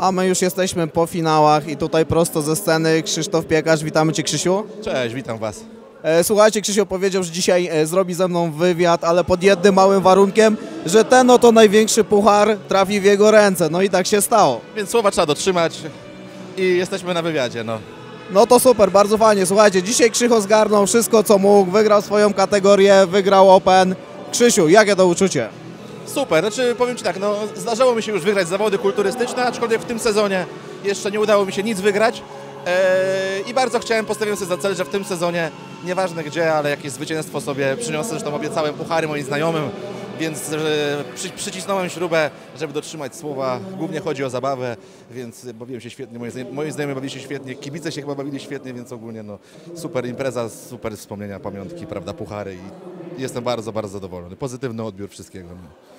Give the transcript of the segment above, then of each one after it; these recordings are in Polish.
A my już jesteśmy po finałach i tutaj prosto ze sceny Krzysztof Piekarz. Witamy Cię Krzysiu. Cześć, witam Was. E, Słuchajcie, Krzysiu powiedział, że dzisiaj e, zrobi ze mną wywiad, ale pod jednym małym warunkiem, że ten oto największy puchar trafi w jego ręce. No i tak się stało. Więc słowa trzeba dotrzymać i jesteśmy na wywiadzie. No. No to super, bardzo fajnie. Słuchajcie, dzisiaj Krzycho zgarnął wszystko co mógł, wygrał swoją kategorię, wygrał Open. Krzysiu, jakie to uczucie? Super, znaczy powiem Ci tak, no, zdarzało mi się już wygrać zawody kulturystyczne, aczkolwiek w tym sezonie jeszcze nie udało mi się nic wygrać. Eee, I bardzo chciałem, postawiłem sobie za cel, że w tym sezonie, nieważne gdzie, ale jakieś zwycięstwo sobie przyniosę, zresztą obiecałem puchary moim znajomym, więc e, przy, przycisnąłem śrubę, żeby dotrzymać słowa. Głównie chodzi o zabawę, więc bawiłem się świetnie, moi, moi znajomi bawili się świetnie, kibice się chyba bawili świetnie, więc ogólnie no, super impreza, super wspomnienia, pamiątki, prawda, puchary i jestem bardzo, bardzo zadowolony. Pozytywny odbiór wszystkiego. No.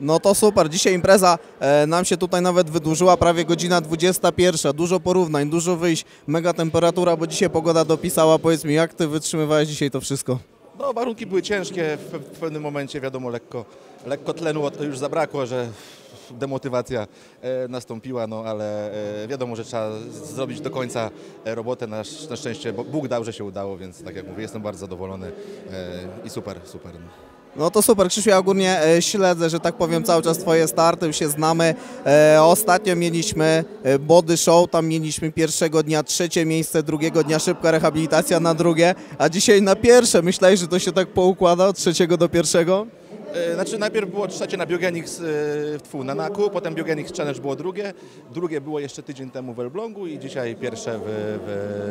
No to super, dzisiaj impreza e, nam się tutaj nawet wydłużyła, prawie godzina 21, dużo porównań, dużo wyjść, mega temperatura, bo dzisiaj pogoda dopisała. Powiedz mi, jak Ty wytrzymywałeś dzisiaj to wszystko? No, warunki były ciężkie, w, pewnym momencie wiadomo lekko, lekko tlenu już zabrakło, że demotywacja e, nastąpiła, no ale e, wiadomo, że trzeba zrobić do końca robotę. Na, sz- na szczęście Bóg dał, że się udało, więc tak jak mówię, jestem bardzo zadowolony i super, super. No. To super, Krzysiu, ja ogólnie e, śledzę, że tak powiem, cały czas Twoje starty, już się znamy. E, ostatnio mieliśmy e, body show, tam mieliśmy pierwszego dnia trzecie miejsce, drugiego dnia szybka rehabilitacja na drugie, a dzisiaj na pierwsze. Myślałeś, że to się tak poukłada od trzeciego do pierwszego? Znaczy najpierw było trzecie na Biogenics e, tfu, na Naku, potem Biogenics Challenge było drugie, drugie było jeszcze tydzień temu w Elblągu i dzisiaj pierwsze w, w,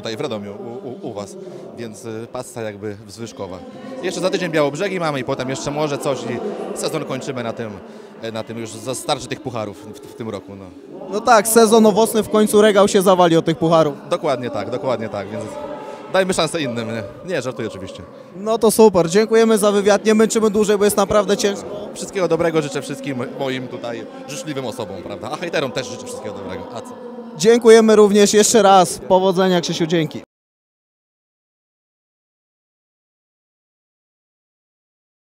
tutaj w Radomiu u, u, u Was, więc e, pasta jakby wzwyżkowa. Jeszcze za tydzień Białobrzegi mamy i potem jeszcze może coś i sezon kończymy na tym, e, na tym już starczy tych pucharów w, w tym roku. No. No tak, sezon owocny w końcu regał się zawali od tych pucharów. Dokładnie tak, dokładnie tak, więc dajmy szansę innym. Nie, nie żartuję oczywiście. No to super, dziękujemy za wywiad, nie męczymy dłużej, bo jest naprawdę ciężko. Wszystkiego dobrego życzę wszystkim moim tutaj życzliwym osobom, prawda? A hejterom też życzę wszystkiego dobrego. A co? Dziękujemy również jeszcze raz, powodzenia Krzysiu, dzięki.